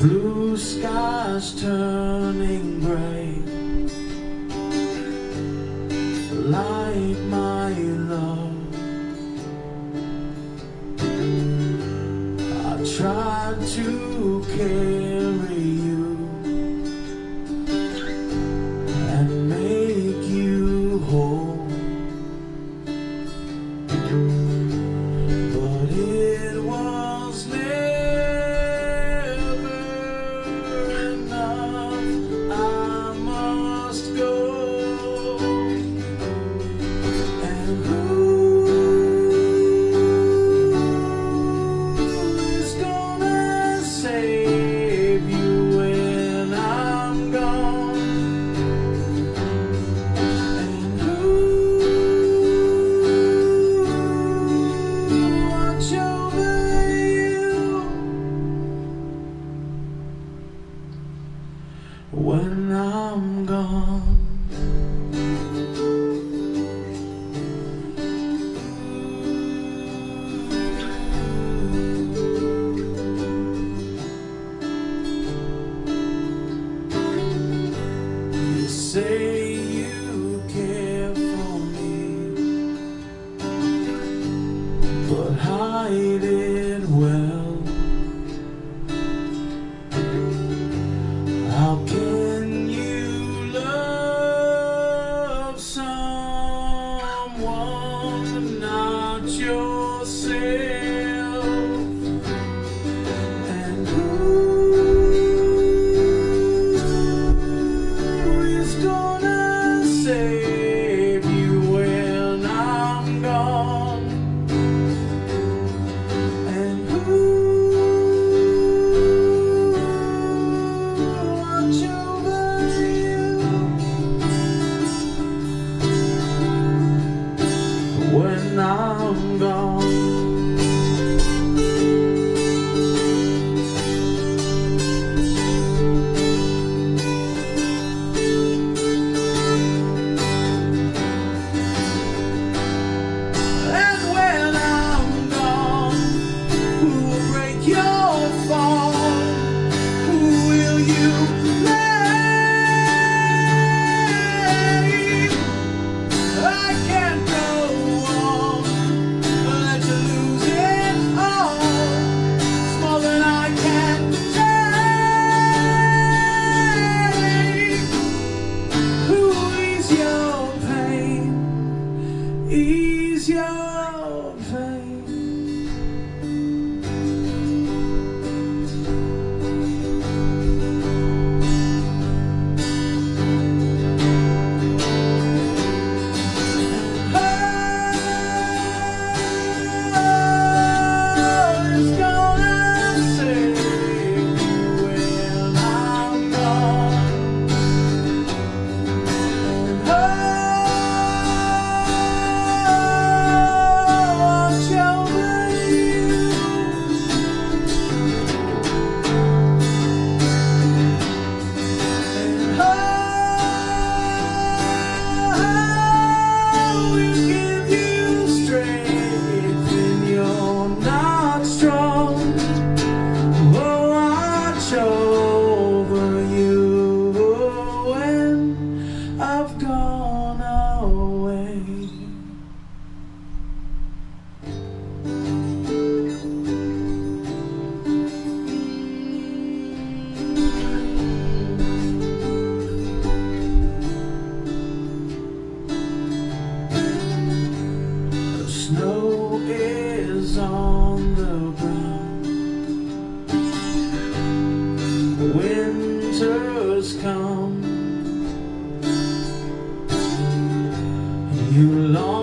Blue skies turning gray. Light my love. I tried to carry say you care for me, but hide it well. How can you love someone not your? when I'm gone. is on the ground. Winter's come. and You long.